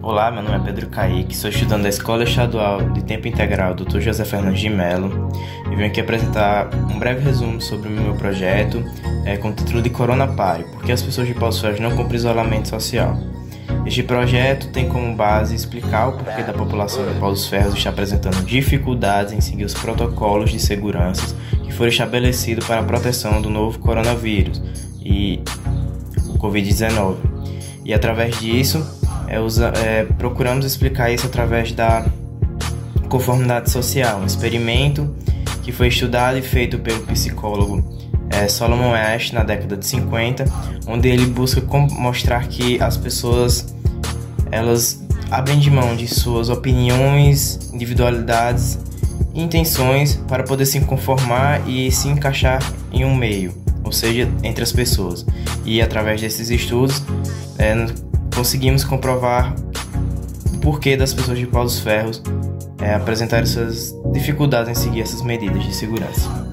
Olá, meu nome é Pedro Caíque, sou estudante da Escola Estadual de Tempo Integral Dr. José Fernandes de Mello e venho aqui apresentar um breve resumo sobre o meu projeto é, com o título de Corona Pare, porque as pessoas de Ferros não cumprem isolamento social. Este projeto tem como base explicar o porquê da população de Paus Ferros está apresentando dificuldades em seguir os protocolos de segurança que foram estabelecidos para a proteção do novo coronavírus e o Covid-19. E através disso, é, usa, é, procuramos explicar isso através da conformidade social, um experimento que foi estudado e feito pelo psicólogo é, Solomon Ash na década de 50, onde ele busca mostrar que as pessoas elas abrem de mão de suas opiniões, individualidades e intenções para poder se conformar e se encaixar em um meio, ou seja, entre as pessoas. E através desses estudos, é, conseguimos comprovar o porquê das pessoas de pau dos ferros é, apresentarem suas dificuldades em seguir essas medidas de segurança.